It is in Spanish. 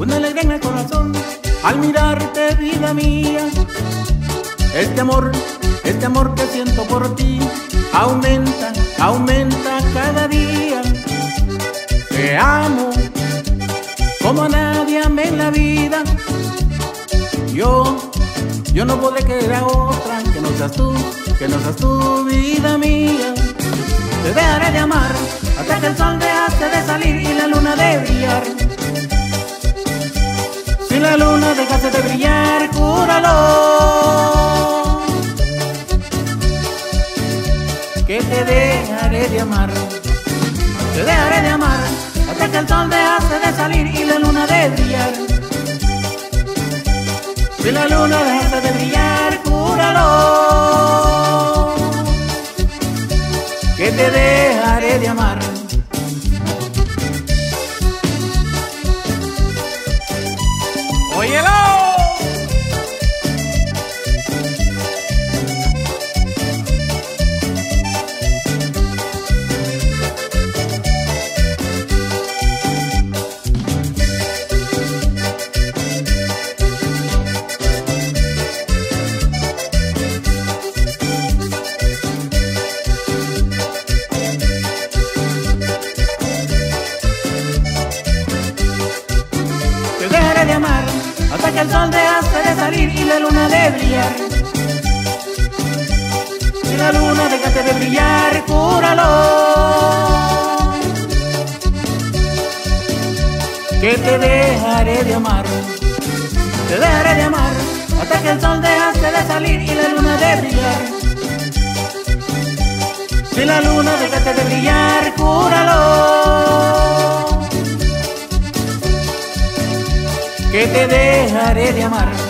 una alegría en el corazón al mirarte, vida mía. Este amor, este amor que siento por ti aumenta, aumenta cada día. Te amo como a nadie amé en la vida. Yo, yo no puedo querer a otra que no seas tú, que no seas tu vida mía. Te dejaré de amar hasta que el sol Que te dejaré de amar, te dejaré de amar hasta que el sol dejaste de salir y la luna de brillar. Si la luna dejaste de brillar, cúralo. Que te dejaré de amar. De hasta que el sol dejaste de salir y la luna de brillar. Si la luna dejaste de brillar, cúralo. Que te dejaré de amar, te dejaré de amar hasta que el sol dejaste de salir y la luna de brillar. Si la luna dejaste de brillar, cúralo que te dejaré de amar